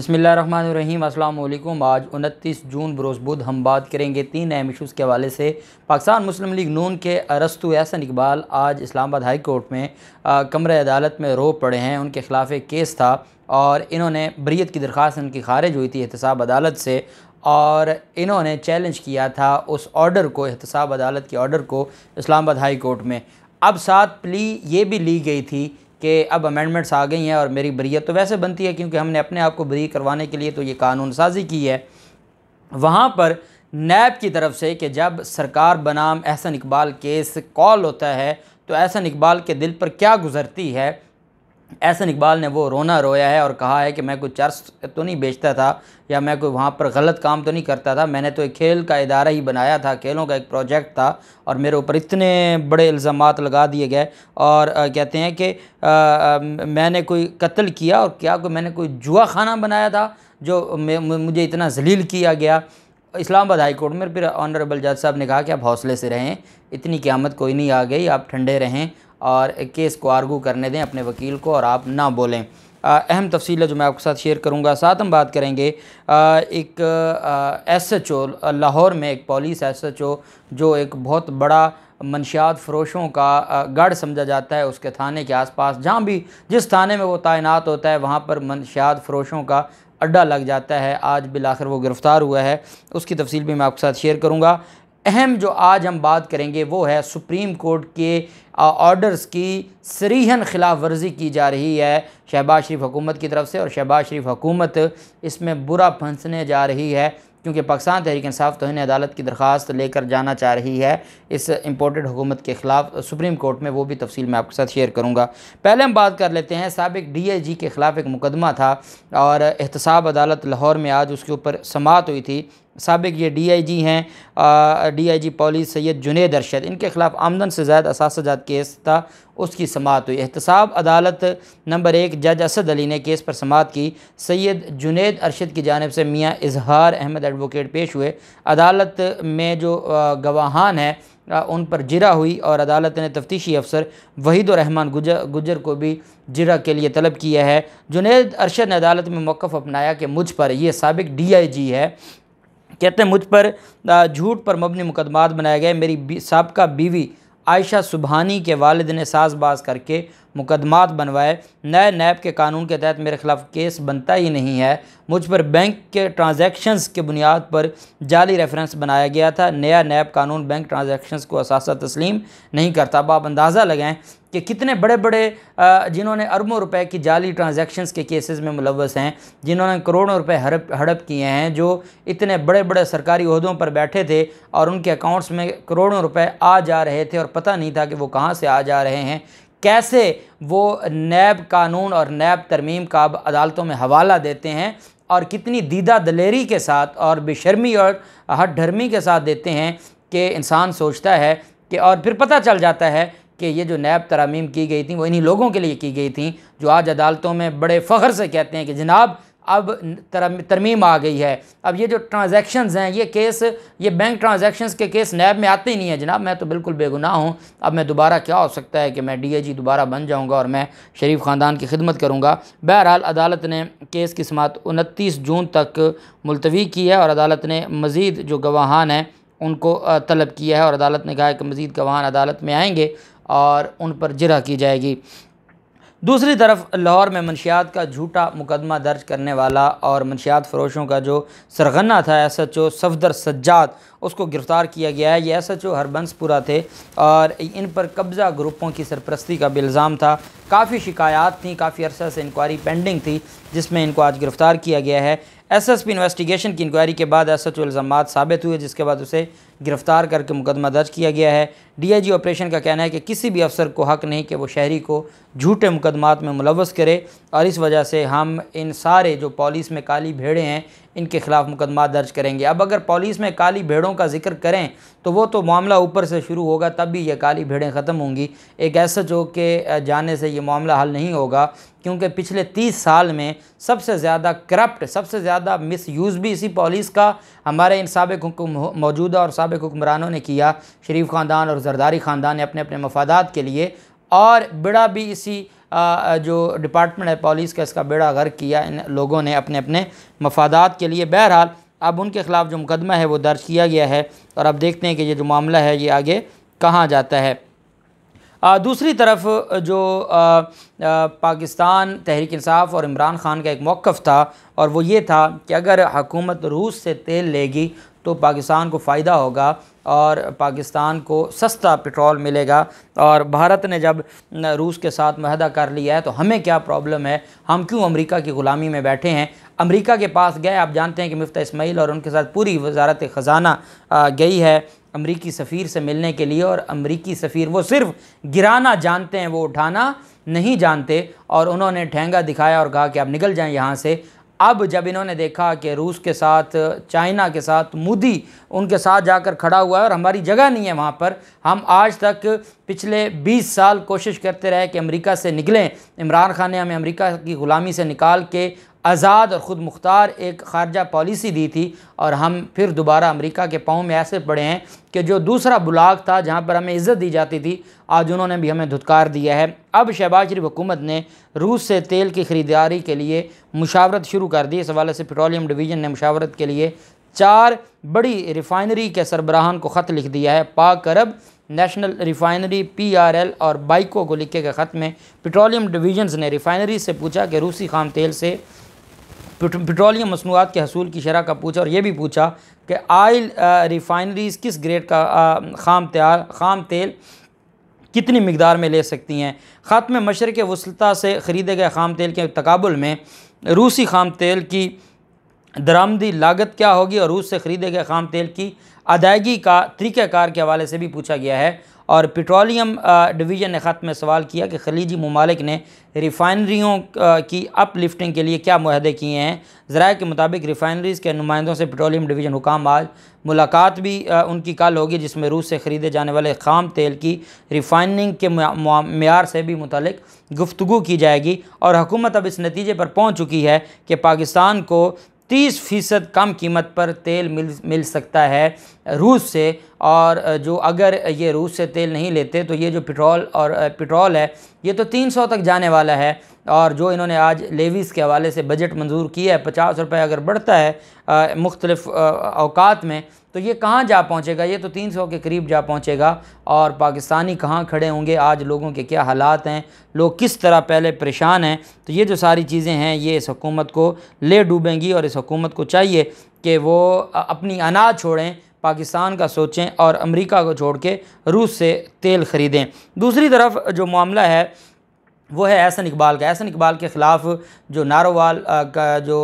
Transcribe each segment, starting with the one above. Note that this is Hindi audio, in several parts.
बसमीम अल्लाम आज उनतीस जून बरोज़बुद हम बात करेंगे तीन अहम इशूज़ के हवाले से। पाकिस्तान मुस्लिम लीग नून के अरस्तु एहसन इकबाल आज इस्लामाबाद हाई कोर्ट में कमर अदालत में रो पड़े हैं। उनके ख़िलाफ़ एक केस था और इन्होंने बरीत की दरख्वास्त उनकी खारिज हुई थी एहतसाब अदालत से और इन्होंने चैलेंज किया था उस ऑर्डर को, एहतसाब अदालत के ऑर्डर को इस्लामाबाद हाई कोर्ट में। अब साथ प्ली ये भी ली गई थी कि अब अमेंडमेंट्स आ गई हैं और मेरी बरीत तो वैसे बनती है क्योंकि हमने अपने आप को बरी करवाने के लिए तो ये कानून साजी की है। वहाँ पर नैब की तरफ़ से कि जब सरकार बनाम एहसन इकबाल केस कॉल होता है तो एहसन इकबाल के दिल पर क्या गुज़रती है? एहसन इकबाल ने वो रोना रोया है और कहा है कि मैं कोई चर्च तो नहीं बेचता था या मैं कोई वहाँ पर गलत काम तो नहीं करता था। मैंने तो एक खेल का इदारा ही बनाया था खेलों का एक प्रोजेक्ट था और मेरे ऊपर इतने बड़े इल्ज़ाम लगा दिए गए और आ, कहते हैं कि मैंने कोई कत्ल किया और क्या कोई मैंने कोई जुआ खाना बनाया था जो मुझे इतना जलील किया गया। इस्लामाबाद हाई कोर्ट में फिर ऑनरेबल जज साहब ने कहा कि आप हौसले से रहें इतनी क़्यामत कोई नहीं आ गई आप ठंडे रहें और केस को आर्गू करने दें अपने वकील को और आप ना बोलें। अहम तफसील जो मैं आपके साथ शेयर करूँगा। साथ हम बात करेंगे एक एस एच ओ लाहौर में एक पुलिस एस एच ओ जो एक बहुत बड़ा मनशियात फ़रोशों का गढ़ समझा जाता है उसके थाने के आसपास। जहाँ भी जिस थाने में वो तैनात होता है, वहाँ पर मनशियात फ़रोशों का अड्डा लग जाता है। आज बिलाखिर वो गिरफ़्तार हुआ है। उसकी तफसील भी मैं आपके साथ शेयर करूँगा। अहम जो आज हम बात करेंगे वो है सुप्रीम कोर्ट के ऑर्डर्स की सरीहन खिलाफ वर्जी की जा रही है। शहबाज शरीफ हुकूमत की तरफ़ से और शहबाज शरीफ हुकूमत इसमें बुरा फंसने जा रही है, क्योंकि पाकिस्तान तहरीक इंसाफ तोहन अदालत की दरख्वास्त लेकर जाना चाह रही है। इस इम्पोर्टेड हुकूमत के ख़िलाफ़ सुप्रीम कोर्ट में वो भी तफसील मैं आपके साथ शेयर करूँगा। पहले हम बात कर लेते हैं, सबक डी आई जी के ख़िलाफ़ एक मुकदमा था और एहतसाब अदालत लाहौर में आज उसके ऊपर समात हुई थी। सबक ये डी आई जी हैं D I G police Syed Junaid Arshad, इनके ख़िलाफ़ आमदन से ज़्यादा असाजात केस था, उसकी समात हुई। एहतसाब अदालत नंबर एक जज असद अली ने केस पर समात की। सैयद जुनेद अरशद की जानब से मियाँ इजहार अहमद एडवोकेट पेश हुए। अदालत में जो गवाहान है उन पर जिरा हुई और अदालत ने तफ्तीशी अफसर वहीद रहमान गुजर गुजर को भी जिरा के लिए तलब किया है। जुनेद अरशद ने अदालत में मौक़ अपनाया कि मुझ पर यह सबक डी आई जी है कहते हैं, मुझ पर झूठ पर मबनी मुकदमात बनाए गए। मेरी सबका बीवी आयशा सुबहानी के वालद ने साजबाज करके मुकदमात बनवाए। नए नैब के कानून के तहत मेरे ख़िलाफ़ केस बनता ही नहीं है। मुझ पर बैंक के ट्रांजैक्शंस के बुनियाद पर जाली रेफरेंस बनाया गया था। नया नैब कानून बैंक ट्रांजैक्शंस को असासा तस्लीम नहीं करता। अब आप अंदाज़ा लगाएँ कि कितने बड़े बड़े जिन्होंने अरबों रुपए की जाली ट्रांजैक्शंस के केसेस में मुलवस हैं, जिन्होंने करोड़ों रुपए हड़प हड़प किए हैं, जो इतने बड़े बड़े सरकारी अहदों पर बैठे थे और उनके अकाउंट्स में करोड़ों रुपए आ जा रहे थे और पता नहीं था कि वो कहाँ से आ जा रहे हैं। कैसे वो नैब कानून और नैब तरमीम का अब अदालतों में हवाला देते हैं और कितनी दीदा दलेरी के साथ और बेशर्मी और हट धर्मी के साथ देते हैं कि इंसान सोचता है कि और फिर पता चल जाता है कि ये जो नैब तरामीम की गई थी, वो इन्हीं लोगों के लिए की गई थी, जो आज अदालतों में बड़े फ़ख्र से कहते हैं कि जनाब अब तरमीम आ गई है। अब ये जो ट्रांजैक्शंस हैं, ये केस ये बैंक ट्रांजैक्शंस के केस नैब में आते ही नहीं है जनाब। मैं तो बिल्कुल बेगुनाह हूँ। अब मैं दोबारा क्या हो सकता है कि मैं डीआईजी दोबारा बन जाऊँगा और मैं शरीफ ख़ानदान की खिदमत करूँगा। बहरहाल, अदालत ने केस की समात उनतीस जून तक मुलतवी की है और अदालत ने मज़ीद जो गवाहान हैं, उनको तलब किया है और अदालत ने कहा है कि मज़ीद गवाहान अदालत में आएँगे और उन पर जिरा की जाएगी। दूसरी तरफ़, लाहौर में मनशियात का झूठा मुकदमा दर्ज करने वाला और मनशियात फ़रोशों का जो सरगना था S H O Safdar Sajjad, उसको गिरफ़्तार किया गया है। ये एस एच ओ हरबंसपुरा थे और इन पर कब्ज़ा ग्रुपों की सरपरस्ती का भी इल्ज़ाम था। काफ़ी शिकायत थी, काफ़ी अरसा से इंक्वायरी पेंडिंग थी, जिसमें इनको आज गिरफ़्तार किया गया है। एस एस पी इन्वेस्टिगेशन की इंक्वायरी के बाद एस एच ओ इल्ज़ाम साबित हुए, जिसके बाद उसे गिरफ़्तार करके मुकदमा दर्ज किया गया है। डीआईजी ऑपरेशन का कहना है कि किसी भी अफसर को हक नहीं कि वो शहरी को झूठे मुकदमात में मुलवस करे और इस वजह से हम इन सारे जो पॉलिस में काली भेड़ें हैं, इनके ख़िलाफ़ मुकदमा दर्ज करेंगे। अब अगर पॉलिस में काली भेड़ों का ज़िक्र करें तो वो तो मामला ऊपर से शुरू होगा, तब भी ये काली भेड़ें ख़त्म होंगी। एक ऐसा जो के जाने से ये मामला हल नहीं होगा, क्योंकि पिछले तीस साल में सबसे ज़्यादा करप्ट, सबसे ज़्यादा मिस यूज़ भी इसी पॉलिस का हमारे इन सबक मौजूदा और सबक हुक्मरानों ने किया, शरीफ ख़ानदान और जरदारी ख़ानदान ने अपने अपने मफादात के लिए और बड़ा भी इसी जो डिपार्टमेंट है पुलिस का इसका बेड़ा गर्क किया इन लोगों ने अपने अपने मफादात के लिए। बहरहाल अब उनके ख़िलाफ़ जो मुकदमा है वो दर्ज किया गया है और अब देखते हैं कि ये जो मामला है ये आगे कहाँ जाता है। आ, दूसरी तरफ़ जो आ, पाकिस्तान तहरीक इंसाफ और इमरान ख़ान का एक मौक़ था और वो ये था कि अगर हकूमत रूस से तेल लेगी तो पाकिस्तान को फ़ायदा होगा और पाकिस्तान को सस्ता पेट्रोल मिलेगा। और भारत ने जब रूस के साथ महदा कर लिया है तो हमें क्या प्रॉब्लम है? हम क्यों अमेरिका की ग़ुलामी में बैठे हैं? अमेरिका के पास गए, आप जानते हैं कि मुफ्ता इसमाइल और उनके साथ पूरी वजारत ख़जाना गई है अमरीकी सफ़ीर से मिलने के लिए। और अमरीकी सफ़ीर वो सिर्फ़ गिराना जानते हैं, वो उठाना नहीं जानते। और उन्होंने ठेंगा दिखाया और कहा कि आप निकल जाएँ यहाँ से। अब जब इन्होंने देखा कि रूस के साथ, चाइना के साथ मोदी उनके साथ जाकर खड़ा हुआ है और हमारी जगह नहीं है वहाँ पर, हम आज तक पिछले 20 साल कोशिश करते रहे कि अमेरिका से निकलें। इमरान खान ने हमें अमेरिका की ग़ुलामी से निकाल के आज़ाद और ख़ुद मुख्तार एक खारजा पॉलिसी दी थी और हम फिर दोबारा अमेरिका के पाँव में ऐसे पड़े हैं कि जो दूसरा बुलाक था जहाँ पर हमें इज़्ज़त दी जाती थी, आज उन्होंने भी हमें धुतकार दिया है। अब शहबाज शरीफ हुकूमत ने रूस से तेल की ख़रीदारी के लिए मुशावरत शुरू कर दी। इस हवाले से पेट्रोलियम डिवीज़न ने मुशावरत के लिए चार बड़ी रिफ़ाइनरी के सरबराहान को ख़त लिख दिया है। Pak Arab national refinery PRL और बाइको को लिखे गए ख़त में पेट्रोलियम डिवीजन्स ने रिफाइनरी से पूछा कि रूसी खाम तेल से पेट्रोलियम मसनूआत के हसूल की शरह का पूछा और ये भी पूछा कि आयल रिफाइनरीज़ किस ग्रेड का ख़ाम तैयार, ख़ाम तेल कितनी मकदार में ले सकती हैं? ख़त में मशरक वसलता से ख़रीदे गए ख़ाम तेल के तकाबुल में रूसी ख़ाम तेल की दरामदी लागत क्या होगी और रूस से ख़रीदे गए ख़ाम तेल की अदायगी का तरीक़ाकार के हवाले से भी पूछा गया है। और पेट्रोलियम डिवीज़न ने ख़त में सवाल किया कि खलीजी ममालिक ने रिफ़ाइनरियों की अपलिफ्टिंग के लिए क्या माहदे किए हैं? ज़रा के मुताबिक रिफ़ाइनरीज़ के नुमाइंदों से पेट्रोलियम डिवीज़न हुकाम आज। मुलाकात भी उनकी कल होगी, जिसमें रूस से ख़रीदे जाने वाले ख़ाम तेल की रिफ़ाइनिंग के मैार से भी मुतलक गुफ्तु की जाएगी। और हुकूमत अब इस नतीजे पर पहुँच चुकी है कि पाकिस्तान को तीस फ़ीसद कम कीमत पर तेल मिल मिल सकता है। रूस से, और जो अगर ये रूस से तेल नहीं लेते तो ये जो पेट्रोल और पेट्रोल है, ये तो 300 तक जाने वाला है। और जो इन्होंने आज लेवीज़ के हवाले से बजट मंजूर किया है, पचास रुपये अगर बढ़ता है मुख्तलिफ़ अवकात में तो ये कहाँ जा पहुँचेगा? ये तो तीन सौ के करीब जा पहुँचेगा। और पाकिस्तानी कहाँ खड़े होंगे? आज लोगों के क्या हालात हैं? लोग किस तरह पहले परेशान हैं? तो ये जो सारी चीज़ें हैं, ये इस हुकूमत को ले डूबेंगी, और इस हुकूमत को चाहिए कि वो अपनी अनाज छोड़ें पाकिस्तान का सोचें और अमेरिका को छोड़ के रूस से तेल ख़रीदें। दूसरी तरफ़ जो मामला है, वो है एहसन इकबाल का। एहसन इकबाल के ख़िलाफ़ जो नारोवाल का जो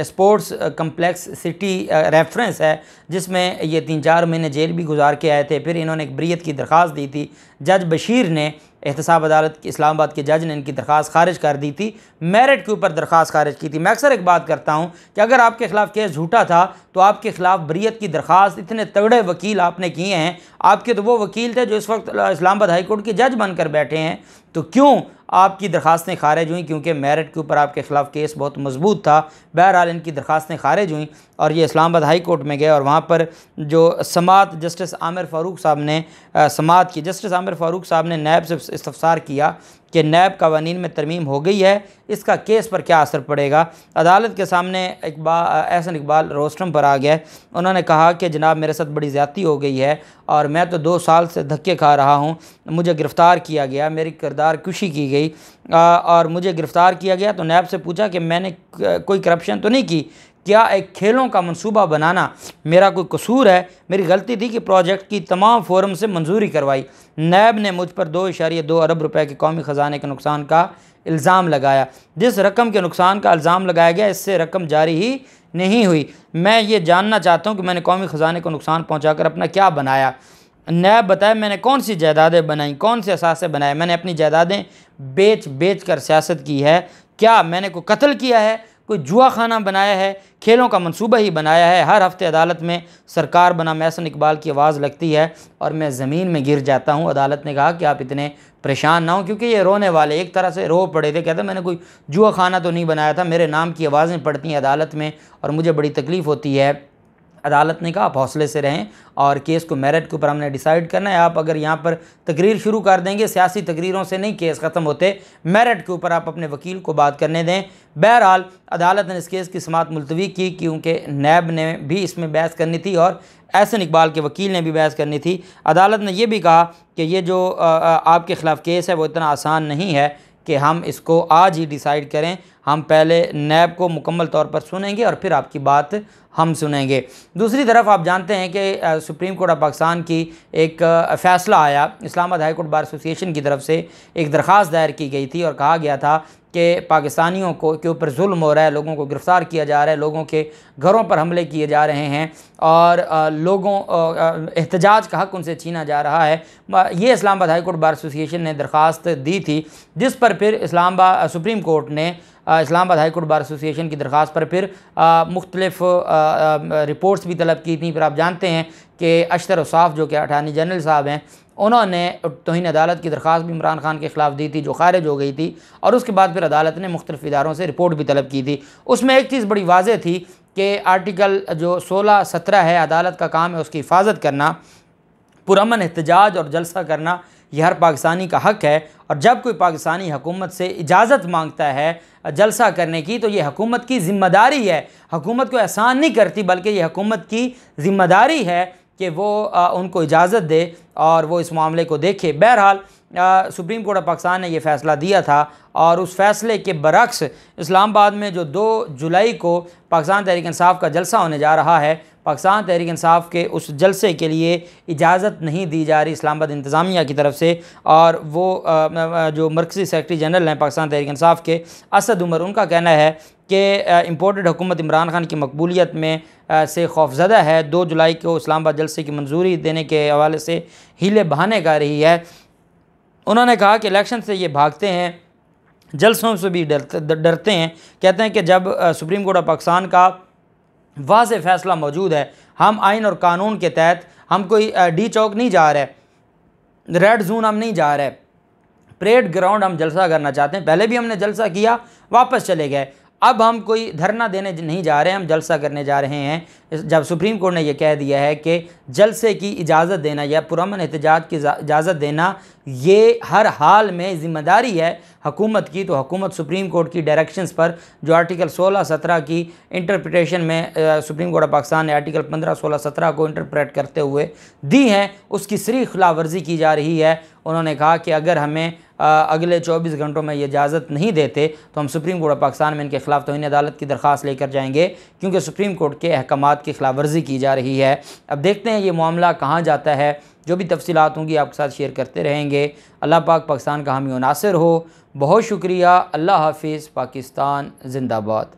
स्पोर्ट्स कम्प्लेक्स सिटी रेफरेंस है, जिसमें ये तीन चार महीने जेल भी गुजार के आए थे। फिर इन्होंने एक ब्रीत की दरख्वास्त दी थी। जज बशीर ने एहतसाब अदालत की इस्लामाबाद के जज ने इनकी दरख्वास्त खारिज कर दी थी। मेरिट के ऊपर दरख्वास्त खारिज की थी। मैं अक्सर एक बात करता हूँ कि अगर आपके ख़िलाफ़ केस झूठा था तो आपके ख़िलाफ़ ब्रीत की दरख्वास्त इतने तगड़े वकील आपने किए हैं। आपके तो वो वकील थे जो इस वक्त इस्लामाबाद हाईकोर्ट के जज बनकर बैठे हैं। तो क्यों आपकी दरखास्तें खारिज हुई क्योंकि मेरिट के ऊपर आपके ख़िलाफ़ केस बहुत मज़बूत था। बहरहाल इनकी दरखास्तें खारिज हुई और ये इस्लामाबाद हाई कोर्ट में गए और वहाँ पर जो समात जस्टिस आमिर फ़ारूक साहब ने समात की, जस्टिस आमिर फ़ारूक साहब ने नैब से इस्तफसार किया कि नैब कवानी में तरमीम हो गई है, इसका केस पर क्या असर पड़ेगा? अदालत के सामने इकबाल एहसन इकबाल रोस्टम पर आ गए उन्होंने कहा कि जनाब, मेरे साथ बड़ी ज़्यादती हो गई है और मैं तो दो साल से धक्के खा रहा हूँ। मुझे गिरफ़्तार किया गया, मेरी किरदार कुशी की गई। और मुझे गिरफ़्तार किया गया तो नैब से पूछा कि मैंने कोई करप्शन तो नहीं की? क्या एक खेलों का मंसूबा बनाना मेरा कोई कसूर है? मेरी गलती थी कि प्रोजेक्ट की तमाम फोरम से मंजूरी करवाई। नैब ने मुझ पर दो इशारे दो अरब रुपए के कौमी ख़जाने के नुकसान का इल्ज़ाम लगाया। जिस रकम के नुकसान का इल्ज़ाम लगाया गया, इससे रकम जारी ही नहीं हुई। मैं ये जानना चाहता हूँ कि मैंने कौमी ख़जाने को नुकसान पहुँचा अपना क्या बनाया? नैब बताया, मैंने कौन सी जायदादें बनाई, कौन से असासे बनाए मैंने अपनी जायदादें बेच बेच कर सियासत की है। क्या मैंने को कत्ल किया है? कोई जुआ खाना बनाया है? खेलों का मंसूबा ही बनाया है। हर हफ़्ते अदालत में सरकार बना मैसन इकबाल की आवाज़ लगती है और मैं ज़मीन में गिर जाता हूँ। अदालत ने कहा कि आप इतने परेशान ना हो, क्योंकि ये रोने वाले एक तरह से रो पड़े थे। कहते मैंने कोई जुआ खाना तो नहीं बनाया था, मेरे नाम की आवाज़ें पड़ती हैं अदालत में और मुझे बड़ी तकलीफ़ होती है। अदालत ने कहा, आप हौसले से रहें और केस को मेरिट के ऊपर हमने डिसाइड करना है। आप अगर यहाँ पर तकरीर शुरू कर देंगे, सियासी तकरीरों से नहीं केस ख़त्म होते, मेरिट के ऊपर आप अपने वकील को बात करने दें। बहरहाल, अदालत ने इस केस की समात मुलतवी की क्योंकि नैब ने भी इसमें बहस करनी थी और एहसन इकबाल के वकील ने भी बहस करनी थी। अदालत ने यह भी कहा कि ये जो आपके ख़िलाफ़ केस है, वो इतना आसान नहीं है कि हम इसको आज ही डिसाइड करें। हम पहले नैब को मुकम्मल तौर पर सुनेंगे और फिर आपकी बात हम सुनेंगे। दूसरी तरफ़ आप जानते हैं कि सुप्रीम कोर्ट ऑफ़ पाकिस्तान की एक फ़ैसला आया। Islamabad high court bar association की तरफ़ से एक दरख्वास्त दायर की गई थी और कहा गया था कि पाकिस्तानियों को, के ऊपर जुल्म हो रहा है, लोगों को गिरफ़्तार किया जा रहा है, लोगों के घरों पर हमले किए जा रहे हैं और लोगों एहतजाज का हक़ उनसे छीना जा रहा है। ये Islamabad high court bar association ने दरख्वास्त दी थी, जिस पर फिर इस्लामाबाद, सुप्रीम कोर्ट ने Islamabad high court bar association की दरख्वास्त पर फिर मुख्तलिफ़ रिपोर्ट्स भी तलब की थी। फिर आप जानते हैं कि अशतर साफ़ जो कि अटानी जनरल साहब हैं, उन्होंने तोहन अदालत की दरख्वास्त भी इमरान खान के ख़िलाफ़ दी थी, जो खारिज हो गई थी, और उसके बाद फिर अदालत ने मुख्तलिफ़ इदारों से रिपोर्ट भी तलब की थी। उसमें एक चीज़ बड़ी वाज थी कि आर्टिकल जो सोलह सत्रह है, अदालत का काम है उसकी हिफाजत करना पुरमन एहतजाज और जलसा करना यह हर पाकिस्तानी का हक़ है और जब कोई पाकिस्तानी हुकूमत से इजाज़त माँगता है जलसा करने की तो ये हुकूमत की ज़िम्मेदारी है। हुकूमत को एहसान नहीं करती बल्कि ये हुकूमत की ज़िम्मेदारी है कि वो आ, उनको इजाज़त दे और वो इस मामले को देखे। बहरहाल सुप्रीम कोर्ट ऑफ़ पाकिस्तान ने यह फ़ैसला दिया था और उस फैसले के बरक्स इस्लामाबाद में जो दो जुलाई को पाकिस्तान तहरीक इंसाफ का जलसा होने जा रहा है पाकिस्तान तहरीक इंसाफ के उस जलसे के लिए इजाज़त नहीं दी जा रही इस्लामाबाद इंतज़ामिया की तरफ़ से। और वो जो मरकज़ी सेक्रटरी जनरल हैं पाकिस्तान तहरीक इंसाफ के, असद उमर, उनका कहना है कि इम्पोर्टेड हुकूमत इमरान खान की मकबूलीत में से खौफजदा है। दो जुलाई को इस्लामाबाद जलसे की मंजूरी देने के हवाले से हीले बहाने कर रही है। उन्होंने कहा कि इलेक्शन से ये भागते हैं, जलसों से भी डरते डरते हैं। कहते हैं कि जब सुप्रीम कोर्ट ऑफ़ पाकिस्तान का वाज फ़ैसला मौजूद है। हम आइन और कानून के तहत हम कोई डी चौक नहीं जा रहे, रेड जोन हम नहीं जा रहे। परेड ग्राउंड हम जलसा करना चाहते हैं। पहले भी हमने जलसा किया, वापस चले गए। अब हम कोई धरना देने नहीं जा रहे हैं हम जलसा करने जा रहे हैं। जब सुप्रीम कोर्ट ने यह कह दिया है कि जलसे की इजाज़त देना या पुरमन एहतजाज की इजाज़त देना, ये हर हाल में ज़िम्मेदारी है हकूमत की। तो हकूमत सुप्रीम कोर्ट की डायरेक्शंस पर, जो आर्टिकल 16 17 की इंटरप्रटेशन में सुप्रीम कोर्ट ऑफ़ पाकिस्तान ने आर्टिकल 15 16 17 को इंटरप्रेट करते हुए दी हैं, उसकी सरी खिलाफ वर्जी की जा रही है। उन्होंने कहा कि अगर हमें अगले 24 घंटों में ये इजाज़त नहीं देते तो हम सुप्रीम कोर्ट ऑफ़ पाकिस्तान में इनके खिलाफ तोहनी अदालत की दरख्वास्त लेकर जाएँगे, क्योंकि सुप्रीम कोर्ट के अहकाम की खिलाफ वर्जी की जा रही है। अब देखते हैं ये मामला कहाँ जाता है। जो भी तफसीत होंगी आपके साथ शेयर करते रहेंगे। अल्लाह पाक पाकिस्तान का हामी मुनासर हो। बहुत शुक्रिया। अल्लाह हाफिज़। पाकिस्तान जिंदाबाद।